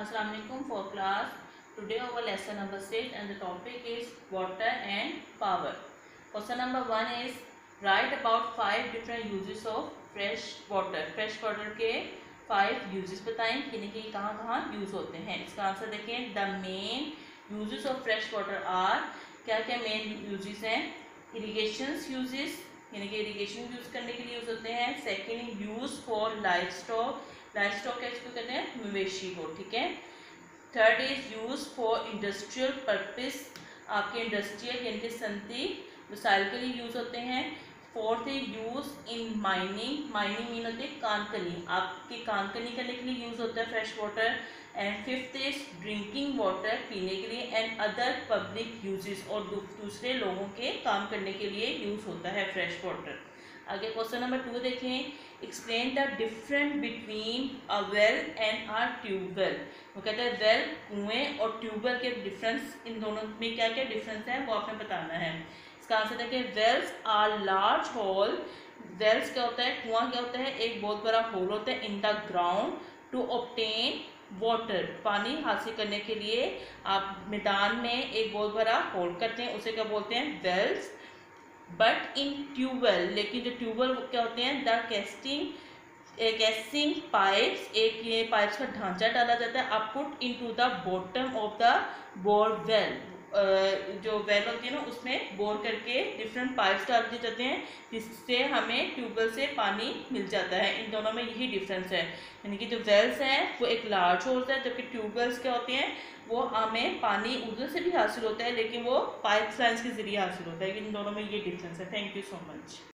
Aslam for class today our lesson number six and the topic is water and power question number one is write about five different uses of fresh water fresh water के five use बताएँ कि इनके कहाँ कहाँ use होते हैं? इसका answer देखें. The main use of fresh water are क्या क्या मेन यूज़ हैं? इरीगेशन यूजेस यानी कि इरीगेशन यूज़ करने के लिए यूज़ होते हैं? Second use for livestock livestock stock इसको कहते हैं मवेशी को ठीक है? Third is use for industrial purpose आपके इंडस्ट्रियल यानी कि सनती मिसाइल के लिए यूज़ होते हैं। Fourth is use in mining mining mean होती है कानकनी, आपके कानकनी करने के लिए यूज़ होता है fresh water and fifth is drinking water पीने के लिए एंड अदर पब्लिक यूजेस और दूसरे लोगों के काम करने के लिए यूज़ होता है फ्रेश वाटर आगे क्वेश्चन नंबर टू देखें। Explain the different between a well and a tubewell वो कहते हैं वेल कुएँ और ट्यूबवेल के डिफरेंस इन दोनों में क्या क्या डिफरेंस है, वो आपने बताना है। इसका आंसर देखें। Wells are large hole wells क्या होता है? कुआँ क्या होता है? एक बहुत बड़ा होल होता है in the ground to obtain water पानी हासिल करने के लिए आप मैदान में एक बहुत बड़ा होल करते हैं, उसे क्या बोलते हैं? वेल्स बट इन ट्यूबवेल लेकिन जो ट्यूबवेल क्या होते हैं? द कैस्टिंग कैसिंग पाइप्स एक ये पाइप्स का ढांचा डाला जाता है। अपुट into the bottom of the bore well जो वेल होती है ना, उसमें बोर करके डिफरेंट पाइप्स डाल दिए जाते हैं, जिससे हमें ट्यूबवेल से पानी मिल जाता है। इन दोनों में यही डिफरेंस है। यानी कि जो वेल्स हैं, वो एक लार्ज होता है, जबकि ट्यूबवेल्स क्या होते हैं, वो हमें पानी उधर से भी हासिल होता है, लेकिन वो पाइप लाइन्स के ज़रिए हासिल होता है। इन दोनों में ये डिफरेंस है। Thank you so much